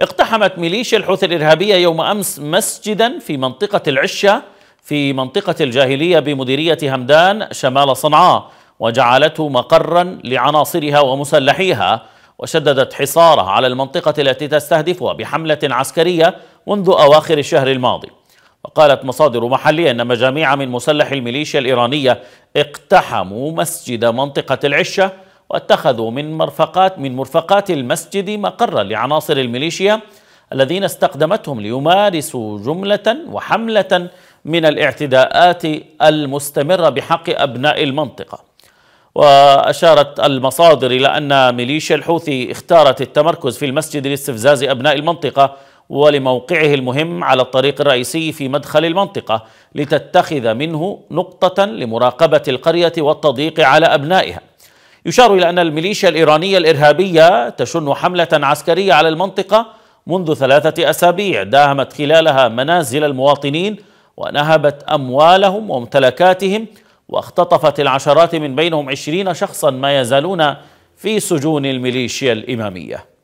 اقتحمت ميليشيا الحوثي الإرهابية يوم أمس مسجدا في منطقة العشة في منطقة الجاهلية بمديرية همدان شمال صنعاء وجعلته مقرا لعناصرها ومسلحيها وشددت حصارها على المنطقة التي تستهدفها بحملة عسكرية منذ أواخر الشهر الماضي. وقالت مصادر محلية أن مجاميع من مسلح الميليشيا الإيرانية اقتحموا مسجد منطقة العشة واتخذوا من مرفقات من مرفقات المسجد مقرا لعناصر الميليشيا الذين استخدمتهم ليمارسوا جملة وحملة من الاعتداءات المستمرة بحق أبناء المنطقة. وأشارت المصادر إلى أن ميليشيا الحوثي اختارت التمركز في المسجد لاستفزاز أبناء المنطقة ولموقعه المهم على الطريق الرئيسي في مدخل المنطقة لتتخذ منه نقطة لمراقبة القرية والتضييق على أبنائها. يشار إلى أن الميليشيا الإيرانية الإرهابية تشن حملة عسكرية على المنطقة منذ ثلاثة أسابيع داهمت خلالها منازل المواطنين ونهبت أموالهم وممتلكاتهم واختطفت العشرات من بينهم عشرين شخصا ما يزالون في سجون الميليشيا الإمامية.